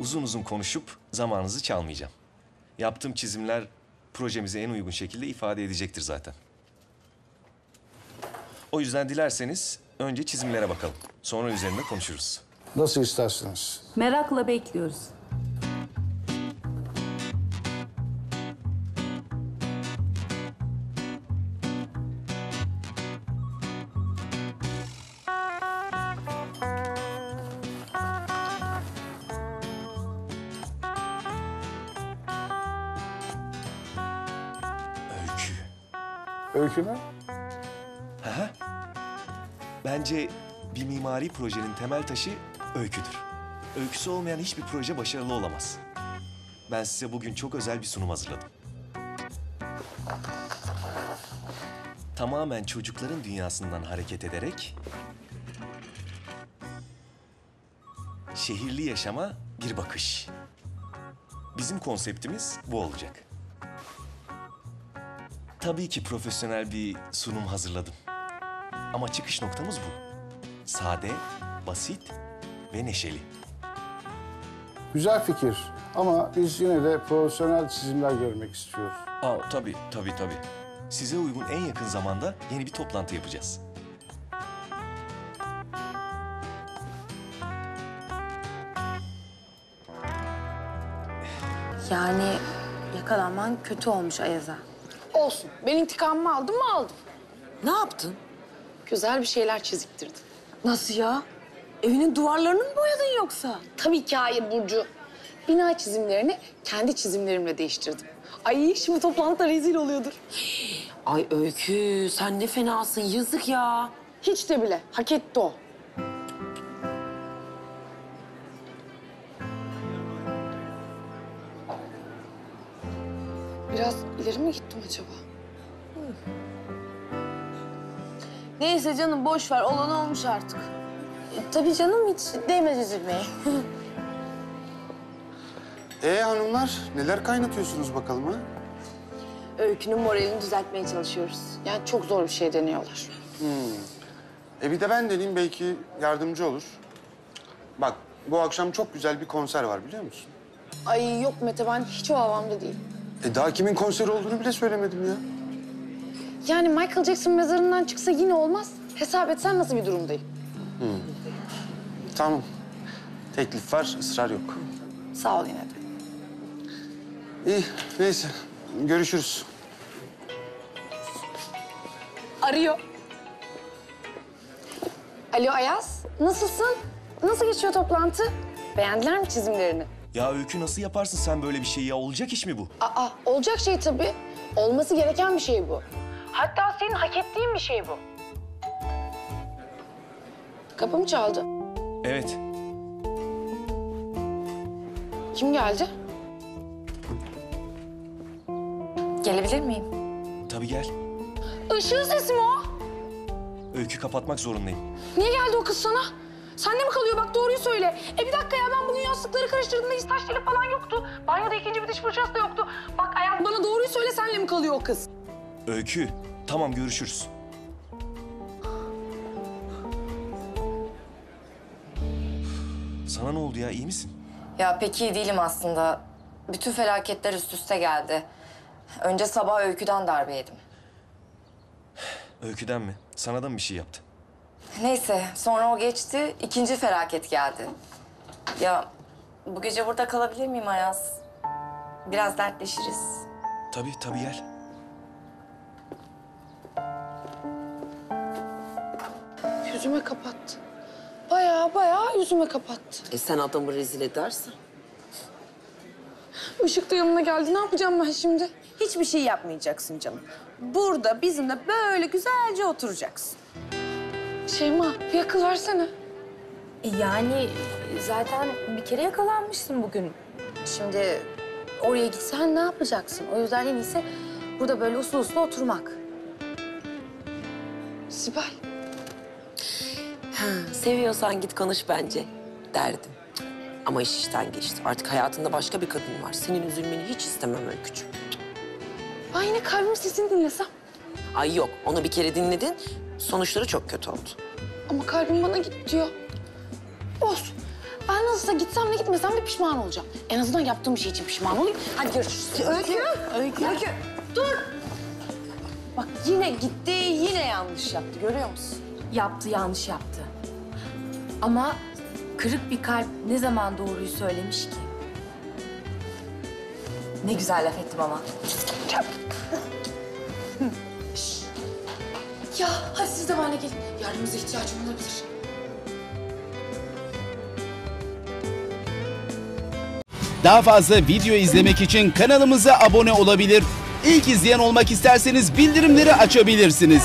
Uzun uzun konuşup zamanınızı çalmayacağım. Yaptığım çizimler projemize en uygun şekilde ifade edecektir zaten. O yüzden dilerseniz önce çizimlere bakalım. Sonra üzerinde konuşuruz. Nasıl isterseniz. Merakla bekliyoruz. Öykü mü? Bence bir mimari projenin temel taşı öyküdür. Öyküsü olmayan hiçbir proje başarılı olamaz. Ben size bugün çok özel bir sunum hazırladım. Tamamen çocukların dünyasından hareket ederek şehirli yaşama bir bakış. Bizim konseptimiz bu olacak. Tabii ki profesyonel bir sunum hazırladım. Ama çıkış noktamız bu. Sade, basit ve neşeli. Güzel fikir. Ama biz yine de profesyonel çizimler görmek istiyoruz. Aa, tabii, tabii, tabii. Size uygun en yakın zamanda yeni bir toplantı yapacağız. Yani yakalanman kötü olmuş Ayaz'a. Olsun. Ben intikamımı aldım mı aldım. Ne yaptın? Güzel bir şeyler çiziktirdim. Nasıl ya? Evinin duvarlarını mı boyadın yoksa? Tabii ki hayır Burcu. Bina çizimlerini kendi çizimlerimle değiştirdim. Ay şimdi toplantıda rezil oluyordur. Ay Öykü sen ne fenasın yazık ya. Hiç de bile. Hak etti o. Biraz ileri mi gittim acaba? Neyse canım boş ver olan olmuş artık. E, tabii canım hiç değmez üzülmeye. Ee hanımlar, neler kaynatıyorsunuz bakalım ha? Öykünün moralini düzeltmeye çalışıyoruz. Yani çok zor bir şey deniyorlar. E bir de ben deneyeyim belki yardımcı olur. Bak, bu akşam çok güzel bir konser var biliyor musun? Ay yok Mete ben hiç o havamda değilim. E daha kimin konseri olduğunu bile söylemedim ya. Yani Michael Jackson mezarından çıksa yine olmaz. Hesap etsen nasıl bir durumdayım? Tamam. Teklif var, ısrar yok. Sağ ol yine de. İyi, neyse. Görüşürüz. Arıyor. Alo Ayaz, nasılsın? Nasıl geçiyor toplantı? Beğendiler mi çizimlerini? Ya Öykü nasıl yaparsın sen böyle bir şeyi ya? Olacak iş mi bu? Aa, olacak şey tabii. Olması gereken bir şey bu. Hatta senin hak ettiğin bir şey bu. Kapı mı çaldı? Evet. Kim geldi? Gelebilir miyim? Tabii gel. Işığın sesi mi o? Öykü kapatmak zorundayım. Niye geldi o kız sana? Sende mi kalıyor? Bak doğruyu söyle. E bir dakika ya ben bugün yastıkları karıştırdığımda hiç taş teli falan yoktu. Banyoda ikinci bir diş fırçası da yoktu. Bak Ayaz bana doğruyu söyle senle mi kalıyor o kız? Öykü, tamam görüşürüz. Sana ne oldu ya? iyi misin? Ya pek iyi değilim aslında. Bütün felaketler üst üste geldi. Önce sabah öyküden darbe yedim. Öyküden mi? Sana da mı bir şey yaptı? Neyse sonra o geçti. ikinci felaket geldi. Ya bu gece burada kalabilir miyim Ayaz? Biraz dertleşiriz. Tabii, tabii gel. Yüzüme kapattı. Bayağı bayağı yüzüme kapattı. E sen adamı rezil edersen. Işık da yanına geldi. Ne yapacağım ben şimdi? Hiçbir şey yapmayacaksın canım. Burada bizimle böyle güzelce oturacaksın. Şeyma bir akıl versene. E yani zaten bir kere yakalanmışsın bugün. Şimdi oraya gitsen ne yapacaksın? O yüzden en iyisi burada böyle uslu uslu oturmak. Sibel. Ha, seviyorsan git konuş bence derdim. Ama iş işten geçti. Artık hayatında başka bir kadın var. Senin üzülmeni hiç istemem Öykücüğüm. Ben yine kalbimin sesini dinlesem. Ay yok, onu bir kere dinledin. Sonuçları çok kötü oldu. Ama kalbim bana git diyor. Olsun. Ben nasılsa gitsem de gitmesem de pişman olacağım. En azından yaptığım şey için pişman olayım. Hadi görüşürüz. Öykü, Öykü, Öykü. Dur. Bak yine gitti, yine yanlış yaptı. Görüyor musun? Yaptı, yanlış yaptı. Ama kırık bir kalp ne zaman doğruyu söylemiş ki? Ne güzel laf ettim ama. Ya benimle gelin. Yardımınıza ihtiyacım olabilir. Daha fazla video izlemek için kanalımıza abone olabilir. İlk izleyen olmak isterseniz bildirimleri açabilirsiniz.